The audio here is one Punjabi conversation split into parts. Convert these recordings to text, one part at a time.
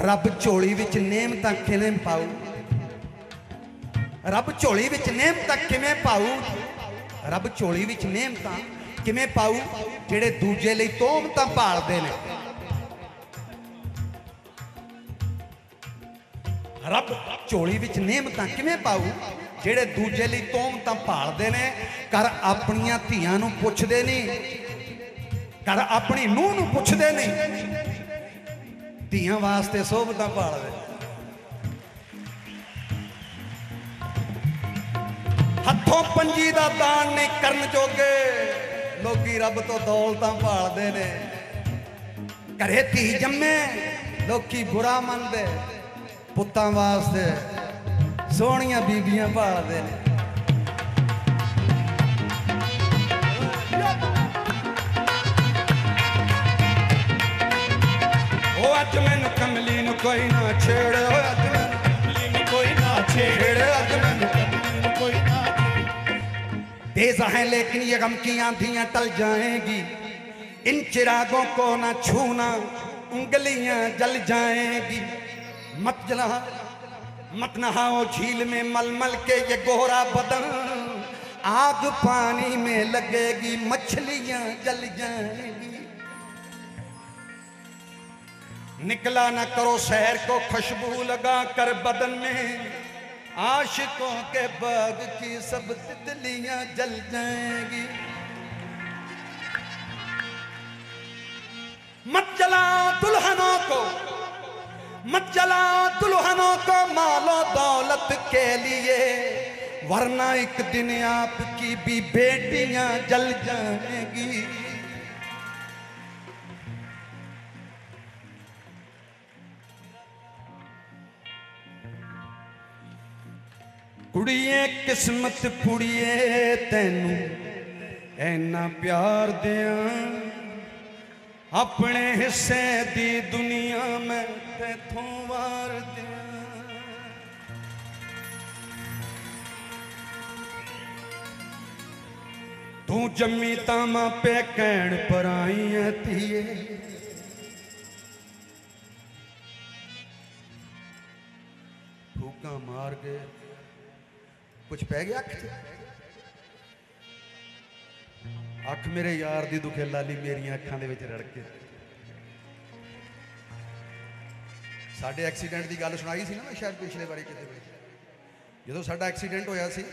ਰੱਬ ਝੋਲੀ ਵਿੱਚ ਨੇਮਤਾਂ ਕਿਵੇਂ ਪਾਉ ਰੱਬ ਝੋਲੀ ਵਿੱਚ ਨੇਮਤਾਂ ਕਿਵੇਂ ਪਾਉ ਰੱਬ ਝੋਲੀ ਵਿੱਚ ਨੇਮਤਾਂ ਕਿਵੇਂ ਪਾਉ ਜਿਹੜੇ ਦੂਜੇ ਲਈ ਤੋਮਤਾਂ ਭਾਲਦੇ ਨੇ। ਰੱਬ ਝੋਲੀ ਵਿੱਚ ਨੇਮਤਾਂ ਕਿਵੇਂ ਪਾਉ ਜਿਹੜੇ ਦੂਜੇ ਲਈ ਤੋਮਤਾਂ ਭਾਲਦੇ ਨੇ ਕਰ ਆਪਣੀਆਂ ਧੀਆਂ ਨੂੰ ਪੁੱਛਦੇ ਨਹੀਂ ਕਰ ਆਪਣੀ ਨੂੰਹ ਨੂੰ ਪੁੱਛਦੇ ਨਹੀਂ। ਧੀਆਂ ਵਾਸਤੇ ਸੋਭਤਾਂ ਭਾਲਦੇ ਹੱਥੋਂ ਪੰਜੀ ਦਾ ਦਾਨ ਨਹੀਂ ਕਰਨ ਜੋਗੇ, ਲੋਕੀ ਰੱਬ ਤੋਂ ਦੌਲਤਾਂ ਭਾਲਦੇ ਨੇ। ਘਰੇ ਧੀ ਜੰਮੇ, ਲੋਕੀ ਬੁਰਾ ਮੰਨਦੇ, ਪੁੱਤਾਂ ਵਾਸਤੇ ਸੋਹਣੀਆਂ ਬੀਬੀਆਂ ਭਾਲਦੇ ਨੇ। ਕੋਈ ਨਾ ਛੇੜੋ ਅੱਜ ਮੈਨੂੰ ਲੀਨ ਕੋਈ ਨਾ ਛੇੜੋ ਅੱਜ ਮੈਨੂੰ ਕੋਈ ਨਾ ان چراغوں کو نہ چھونا انگلیاں جل جائیں گی مت جلا مت نہاؤ جھیل میں مل مل کے یہ گورا بدن آگ پانی میں لگے گی مچھلیاں جل جائیں گی نکلا نہ کرو شہر کو خوشبو لگا کر بدن میں۔ عاشقوں کے باغ کی سب تتلیاں جل جائیں گی۔ مت جلا دلہنوں کو۔ مت جلا دلہنوں کو مال و دولت کے لیے۔ ورنہ ایک دن آپ کی بھی بیٹیاں جل جائیں گی۔ ਕੁੜੀਏ, ਕਿਸਮਤ ਪੁੜੀਏ ਤੈਨੂੰ। ਐਨਾ ਪਿਆਰ ਦਿਆਂ ਆਪਣੇ ਹਿੱਸੇ ਦੀ ਦੁਨੀਆ ਮੈਂ ਤੇਥੋਂ ਵਾਰ ਦਿਆਂ। ਤੂੰ ਜੰਮੀ ਤਾਂ ਮਾਪੇ ਕਹਿਣ ਪਰ ਆਈ ਐ ਧੀਏ। ਫੂਕਾਂ ਮਾਰ ਕੇ ਕੁਝ ਪੈ ਗਿਆ ਅੱਖ 'ਚ? ਅੱਖ ਮੇਰੇ ਯਾਰ ਦੀ ਦੁਖੇ ਲਾਲੀ ਮੇਰੀਆਂ ਅੱਖਾਂ ਦੇ ਵਿੱਚ ਰੜ ਕੇ ਸਾਡੇ ਐਕਸੀਡੈਂਟ ਦੀ ਗੱਲ ਸੁਣਾਈ ਸੀ ਨਾ ਮੈਂ ਸ਼ਾਇਦ ਪਿਛਲੇ ਵਾਰੀ ਕਿਤੇ ਵਿੱਚ ਜਦੋਂ ਸਾਡਾ ਐਕਸੀਡੈਂਟ ਹੋਇਆ ਸੀ,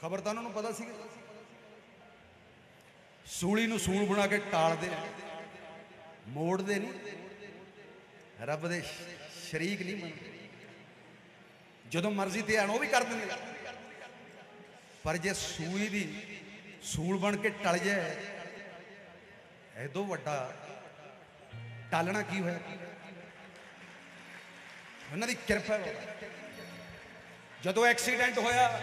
ਖਬਰ ਤਾਂ ਉਹਨਾਂ ਨੂੰ ਪਤਾ ਸੀ ਸੂਲੀ ਨੂੰ ਸੂਲ ਬਣਾ ਕੇ ਟਾਲਦੇ ਮੋੜਦੇ ਨਹੀਂ, ਰੱਬ ਦੇ ਸ਼ਰੀਕ ਨਹੀਂ ਮੰਨਦੇ। ਜਦੋਂ ਮਰਜ਼ੀ ਤੇ ਆਣ ਉਹ ਵੀ ਕਰ ਦਿੰਦੇ ਪਰ ਜੇ ਸੂਈ ਦੀ ਸੂਲ ਬਣ ਕੇ ਟਲ ਜਾਏ ਐਦੋਂ ਵੱਡਾ ਟਾਲਣਾ ਕੀ ਹੋਇਆ? ਉਹਨਾਂ ਦੀ ਕਿਰਪਾ ਹੈ। ਜਦੋਂ ਐਕਸੀਡੈਂਟ ਹੋਇਆ,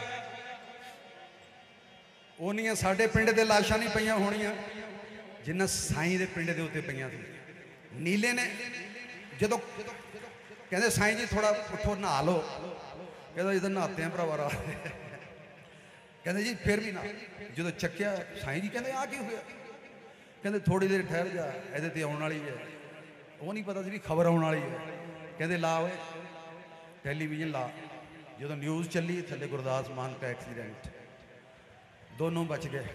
ਉਹਨੀਆਂ ਸਾਡੇ ਪਿੰਡ ਦੇ ਲਾਸ਼ਾਂ ਨਹੀਂ ਪਈਆਂ ਹੋਣੀਆਂ, ਜਿੰਨਾ ਸਾਈਂ ਦੇ ਪਿੰਡ ਦੇ ਉੱਤੇ ਪਈਆਂ ਸੀ। ਨੀਲੇ ਨੇ। ਜਦੋਂ ਕਹਿੰਦੇ ਸਾਈਂ ਜੀ ਥੋੜਾ ਉੱਠੋ, ਨਹਾ ਲਓ। ਕਹਿੰਦਾ ਜਦੋਂ ਨਹਾਤੇ ਆ ਭਰਾਵਾ ਰਾਤ ਕਹਿੰਦੇ ਜੀ ਫਿਰ ਵੀ ਨਾ, ਜਦੋਂ ਚੱਕਿਆ, ਸਾਈਂ ਜੀ ਕਹਿੰਦੇ ਆ ਕੀ ਹੋਇਆ? ਕਹਿੰਦੇ ਥੋੜੀ ਦੇਰ ਠਹਿਰ ਜਾ, ਇਹਦੇ ਤੇ ਆਉਣ ਵਾਲੀ ਹੈ। ਉਹ ਨਹੀਂ ਪਤਾ ਸੀ ਵੀ ਖਬਰ ਆਉਣ ਵਾਲੀ ਹੈ। ਕਹਿੰਦੇ, ਲਾ ਓਏ, ਟੈਲੀਵਿਜ਼ਨ ਲਾ। ਜਦੋਂ ਨਿਊਜ਼ ਚੱਲੀ, ਥੱਲੇ ਗੁਰਦਾਸ ਮਾਨ ਦਾ ਐਕਸੀਡੈਂਟ। ਦੋਨੋਂ ਬਚ ਗਏ।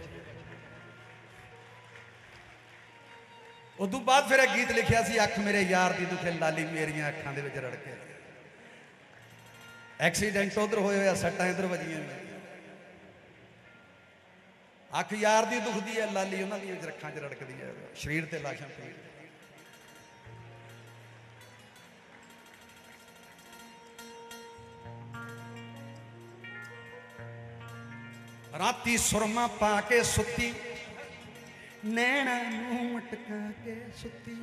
ਉਦੋਂ ਬਾਅਦ ਫਿਰ ਇਹ ਗੀਤ ਲਿਖਿਆ ਸੀ, ਅੱਖ ਮੇਰੇ ਯਾਰ ਦੀ ਦੁਖੇ ਲਾਲੀ ਮੇਰੀਆਂ ਅੱਖਾਂ ਦੇ ਵਿੱਚ ਰੜ ਕੇ ਐਕਸੀਡੈਂਟ ਉਧਰ ਹੋਏ ਆ, ਸੱਟਾਂ ਇਧਰ ਵੱਜੀਆਂ ਅੱਖ ਯਾਰ ਦੀ ਦੁਖਦੀ ਹੈ ਲਾਲੀ ਉਹਨਾਂ ਦੀਆਂ ਰੱਖਾਂ 'ਚ ਰੜਕਦੀ ਹੈ ਸਰੀਰ ਤੇ ਲਾਸ਼ਾਂ ਪਈਆਂ। ਰਾਤੀ ਸੁਰਮਾ ਪਾ ਕੇ ਸੁੱਤੀ, ਨੈਣਾ ਨੂੰ ਮਟਕਾ ਕੇ ਸੁੱਤੀ।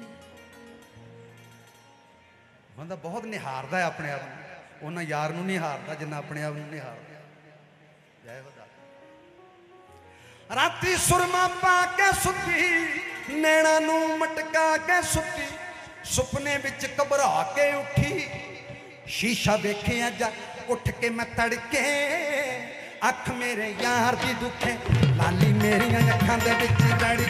ਬੰਦਾ ਬਹੁਤ ਨਿਹਾਰਦਾ ਹੈ ਆਪਣੇ ਆਪ ਨੂੰ। ਉਹਨਾਂ ਯਾਰ ਨੂੰ ਨਿਹਾਰਦਾ ਜਿੰਨਾ ਆਪਣੇ ਆਪ ਨੂੰ ਨਿਹਾਰਦਾ ਜੈ ਹੋ ਦਾਤਾ ਰਾਤੀ ਸੁਰਮਾ ਪਾ ਕੇ ਸੁੱਤੀ, ਨੈਣਾ ਨੂੰ ਮਟਕਾ ਕੇ ਸੁੱਤੀ, ਸੁਪਨੇ ਵਿੱਚ ਘਬਰਾ ਕੇ ਉੱਠੀ। ਸ਼ੀਸ਼ਾ ਵੇਖਿਆ ਜਾ, ਉੱਠ ਕੇ ਮੈਂ ਤੜਕੇ, ਅੱਖ ਮੇਰੇ ਯਾਰ ਦੀ ਦੁੱਖੇ, ਲਾਲੀ ਮੇਰੀਆਂ ਅੱਖਾਂ ਦੇ ਵਿੱਚ ਰੜ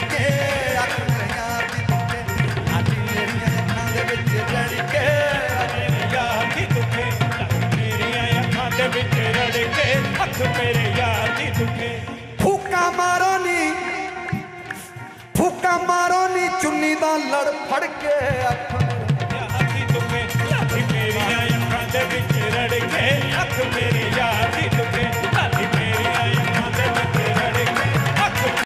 ਕੇ ਮੇਰੇ ਯਾਰ ਦੀ ਦੁਖੇ। ਫੂਕਾ ਮਾਰੋ ਨੀ, ਫੂਕਾ ਮਾਰੋ ਨੀ, ਚੁੰਨੀ ਦਾ ਲੜ ਫੜ ਕੇ।